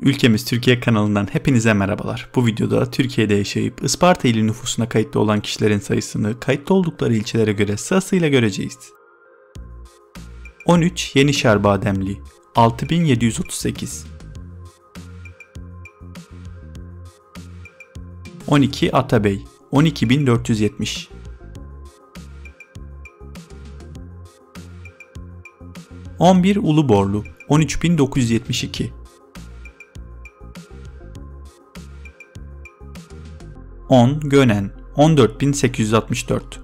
Ülkemiz Türkiye kanalından hepinize merhabalar. Bu videoda Türkiye'de yaşayıp Isparta ili nüfusuna kayıtlı olan kişilerin sayısını kayıtlı oldukları ilçelere göre sırasıyla göreceğiz. 13 Yenişehir Bademli 6738 12 Atabey 12470 11 Uluborlu 13972 10 Gönen 14864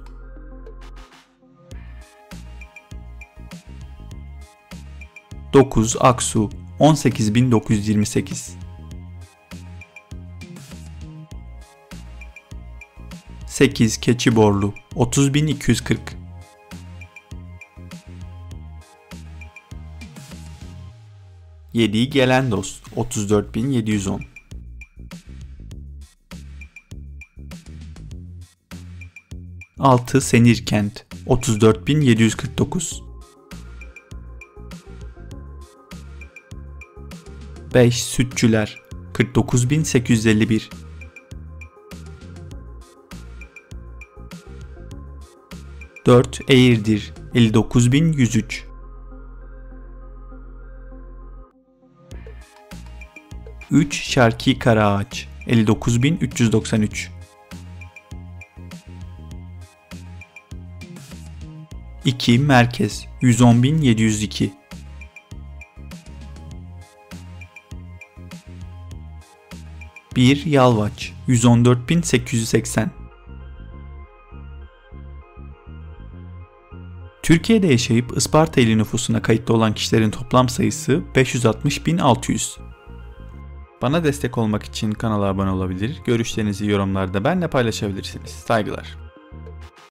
9 Aksu 18928 8 Keçiborlu 30240 7 Gelendos 34710 6 Senirkent 34749 5 Sütçüler 49851 4 Eğirdir 59103 3 Şarki Karaağaç 59393 2 Merkez 110.702 1 Yalvaç 114.880 Türkiye'de yaşayıp Isparta ili nüfusuna kayıtlı olan kişilerin toplam sayısı 560.600. Bana destek olmak için kanala abone olabilir, görüşlerinizi yorumlarda benimle paylaşabilirsiniz. Saygılar.